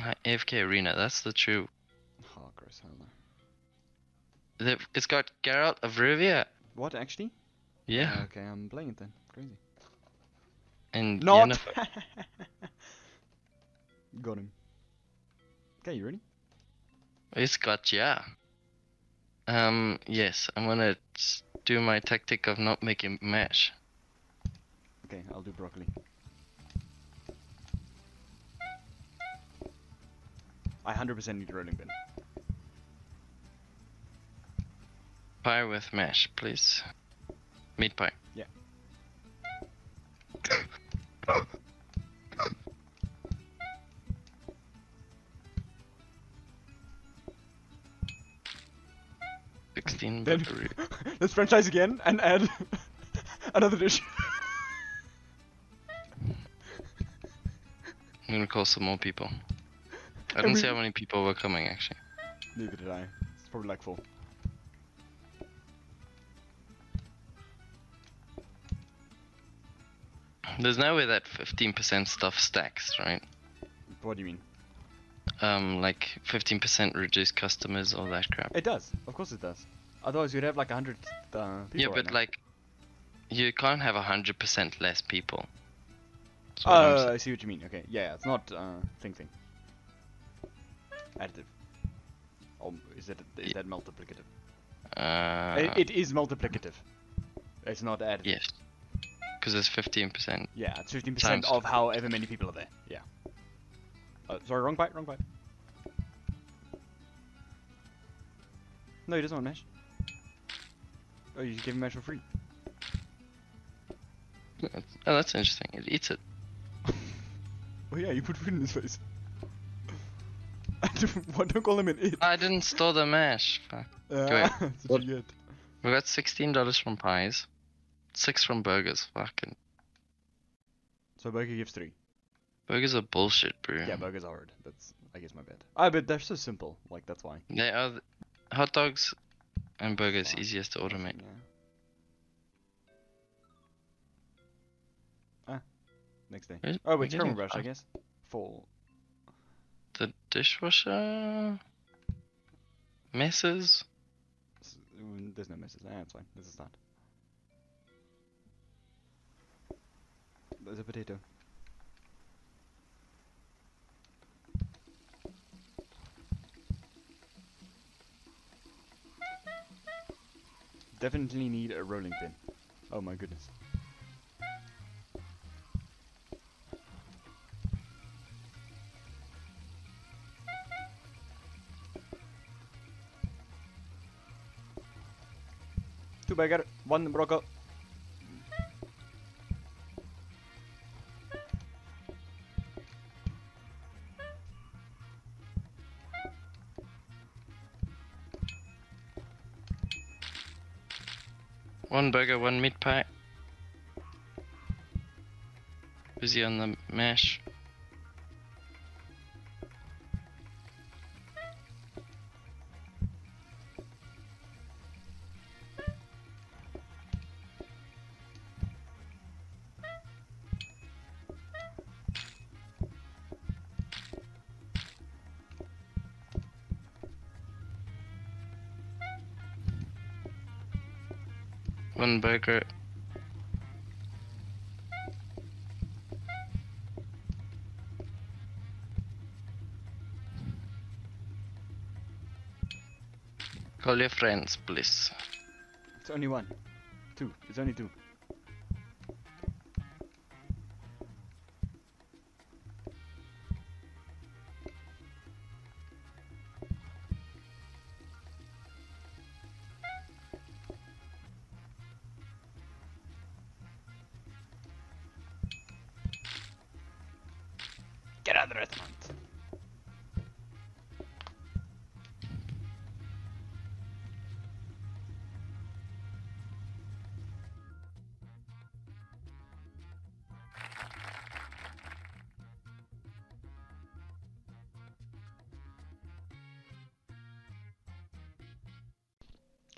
AFK Arena. That's the true. Oh, gross. Hell. The, it's got Geralt of Rivia. What, actually? Yeah. Uh, okay, I'm playing it then. Crazy. and Not! Yennefer. Got him. Okay, you ready? It's got yeah. Um. Yes, I'm gonna do my tactic of not making mash. Okay, I'll do broccoli. I 100% need a rolling pin. Pie with mash, please. Meat pie. Yeah. Sixteen Then- buttery. Let's franchise again and add another dish. I'm gonna call some more people. I And don't we- see how many people were coming actually. Neither did I. It's probably like four. There's no way that 15% stuff stacks, right? What do you mean? Um, like 15% reduced customers, all that crap. It does. Of course it does. Otherwise, you'd have like a hundred uh, people. yeah, right but now. like, you can't have 100% less people. I'm Oh, saying. I see what you mean. Okay, yeah, it's not uh, thing thing. Additive. Or is that is that multiplicative? Uh, it, it is multiplicative. It's not additive. yes. Because it's 15%. Yeah, it's 15% of however many people are there. Yeah. Uh, sorry, wrong bite, wrong bite. No, he doesn't want mesh. Oh, you gave him mesh for free. Oh, that's interesting. It eats it. Oh yeah, you put food in his face. I don't, what, don't call him an it. I didn't store the mash. Fuck. Uh, wait, what- a good. We got $16 from pies, 6 from burgers. Fucking So burger gives three. burgers are bullshit, bro. Yeah, burgers are hard. That's I guess my bad. Ah, but they're so simple. Like that's why. They are th- hot dogs and burgers Fine. easiest to automate. Yeah. Ah, next day. Where's- Oh we're wait, getting caramel brush, I far. guess. Fall. Dishwasher messes. There's no messes. It's fine. This is start. There's a potato. Definitely need a rolling pin. Oh my goodness. One. One burger, one meat pie. Busy on the mash. One burger. Call your friends, please. It's only one. Two. It's only two.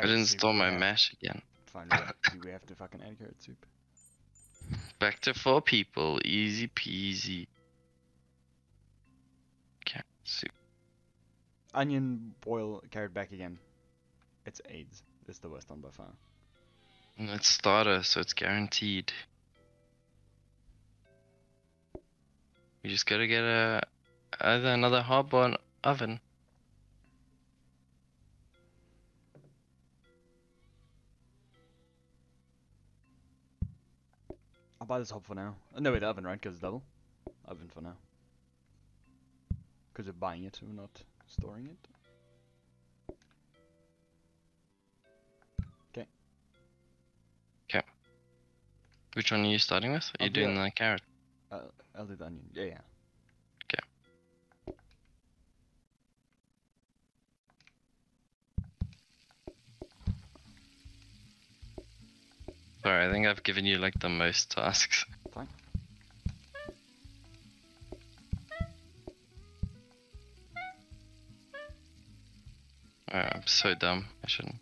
I didn't Carrot store my mash again. Fine, we have, to, we have to fucking add carrot soup. Back to four people. Easy peasy. Okay. Soup. Onion, boil, carrot back again. It's AIDS. It's the worst one by far. And it's starter, so it's guaranteed. We just gotta get a either another hob or an oven. Buy this hob for now. Uh, no, wait, the oven, right? Because it's double. Oven for now. Because we're buying it, we're not storing it. Okay. Okay. Which one are you starting with? Are you I'll do doing the carrot? Uh, I'll do the onion. Yeah, yeah. Sorry, I think I've given you like the most tasks. Fine. Oh, I'm so dumb. I shouldn't.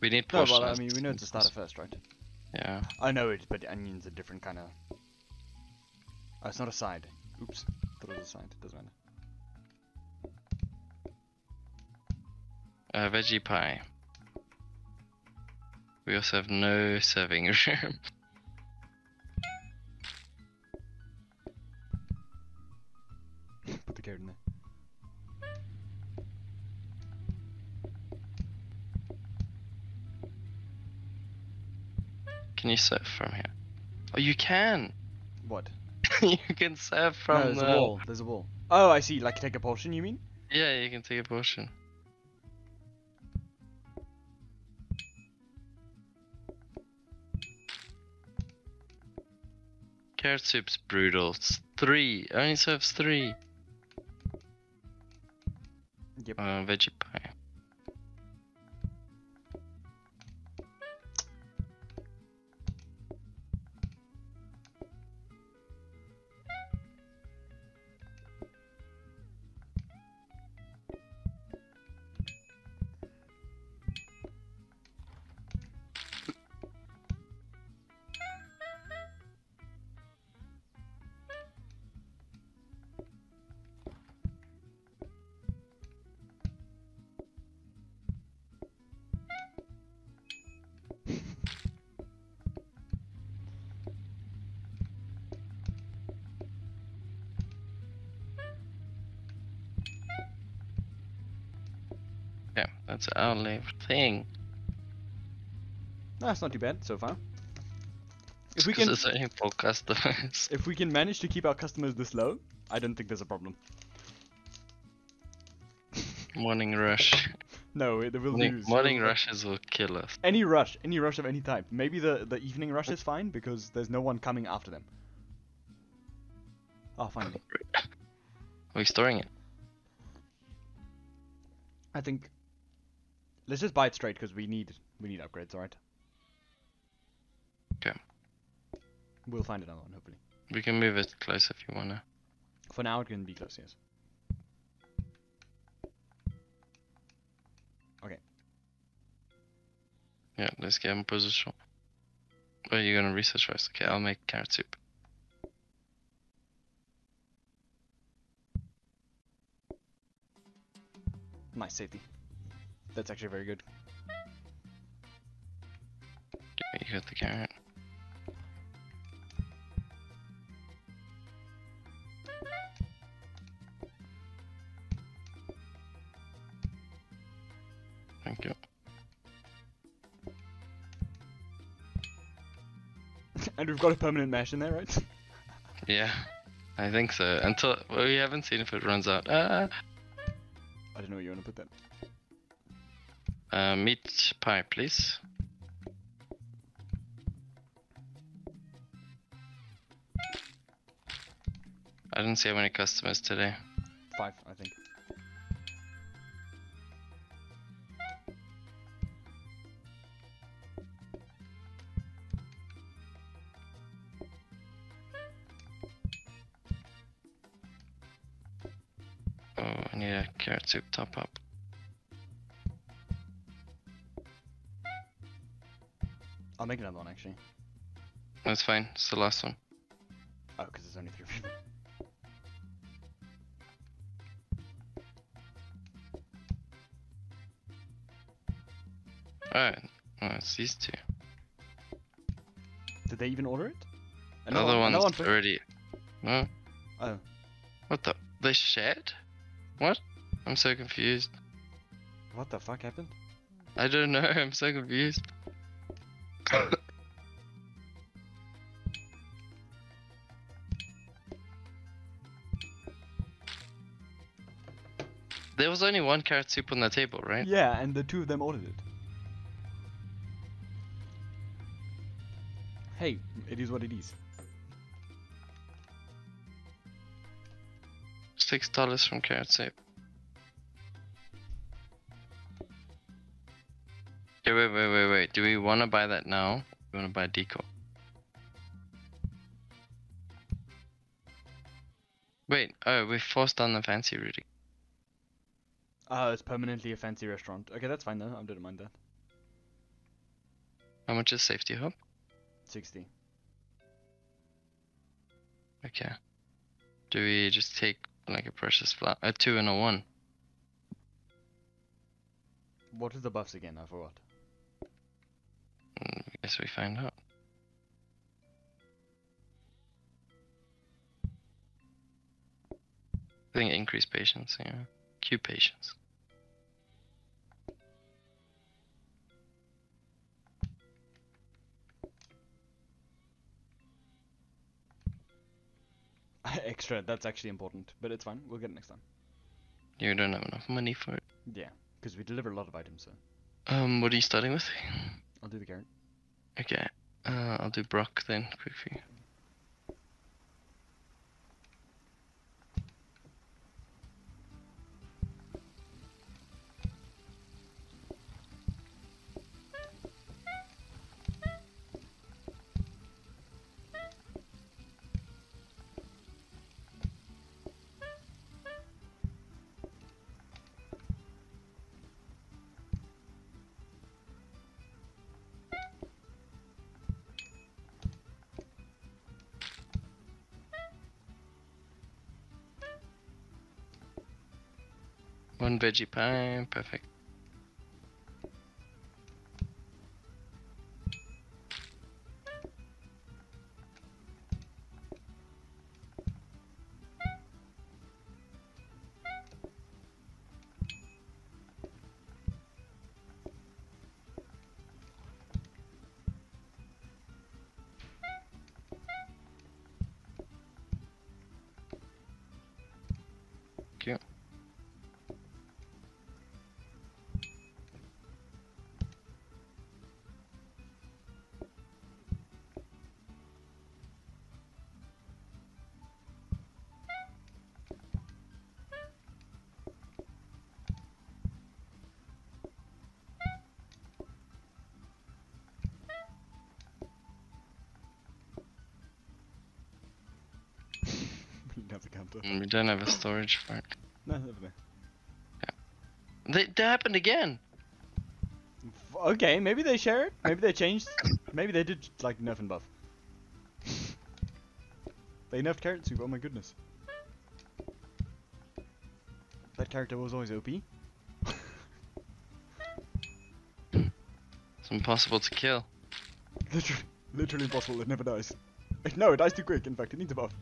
We need No, well, I mean, we know it's a starter first, right? Yeah. I know it, but onion's a different kind of. Oh, it's not a side. Oops. Thought it was a side. Doesn't matter. Uh, veggie pie. We also have no serving room. Put the carrot in there. Can you serve from here? Oh, you can. What? you can serve no, from there's the. a wall. There's a wall. Oh, I see. Like take a portion, you mean? Yeah, you can take a portion. Carrot soup's brutal. It's three. Only serves three. Yep. Uh, veggie pie. Yeah, that's our live thing. That's not too bad so far. If we can, for customers. if we can manage to keep our customers this low, I don't think there's a problem. Morning rush. No, it will Morning, lose. morning rushes will kill us. Any rush, any rush of any type. Maybe the the evening rush is fine because there's no one coming after them. Oh, finally. Are we storing it? I think. Let's just buy it straight because we need we need upgrades. All right. Okay. We'll find another one hopefully. We can move it close if you wanna. For now, it can be close. Yes. Okay. Yeah, let's get in position. Oh, you're gonna research first. Okay, I'll make carrot soup. Nice safety. That's actually very good. Okay, you got the carrot. Thank you. and we've got a permanent mesh in there, right? Yeah, I think so. Until well, we haven't seen if it runs out. Uh, I don't know where you want to put that. Uh meat pie, please. I didn't see how many customers today. Five, I think. Oh, I need a carrot soup top up. make another one actually. That's fine. It's the last one. Oh, because there's only three people. Alright. Oh, it's these two. Did they even order it? Another, one's one already. No. Oh. What the? They shared? What? I'm so confused. What the fuck happened? I don't know. I'm so confused. There was only one carrot soup on the table, right? Yeah, and the two of them ordered it. Hey, it is what it is. Six dollars from carrot soup. Okay, wait, wait, wait, wait. Do we want to buy that now? We want to buy deco. Wait, oh, we forced on the fancy routing. Uh, it's permanently a fancy restaurant. Okay, that's fine though. I didn't mind that. How much is safety hob? 60. Okay. Do we just take like a precious flat, A two and a one. What is the buffs again? I forgot. Mm, I guess we find out. I think increase patience, yeah. Q patience. Extra, that's actually important. But it's fine. We'll get it next time. You don't have enough money for it. Yeah, because we deliver a lot of items, so. Um, what are you starting with? I'll do the carrot. Okay. Uh, I'll do Brock then, quickly. One veggie pie, perfect. Have the counter. We don't have a storage for it. No, never mind. They, that happened again. Okay, maybe they share it. Maybe they changed. Maybe they did like nerf and buff. they nerfed carrot soup. Oh my goodness. That character was always OP. It's impossible to kill. literally, literally impossible. It never dies. No, it dies too quick. In fact, it needs a buff.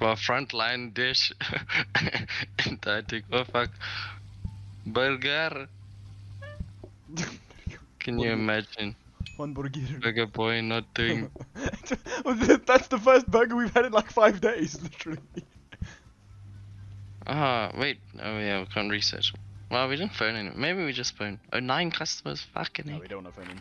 A frontline dish. and I think, oh fuck. Burger. Can you imagine? One burger. Burger boy not doing. That's the first burger we've had in like five days, literally. Ah, wait. Oh yeah, we can't research. Well, we didn't phone in. Maybe we just phoned. Oh, nine customers. Fucking No, we don't have phone in.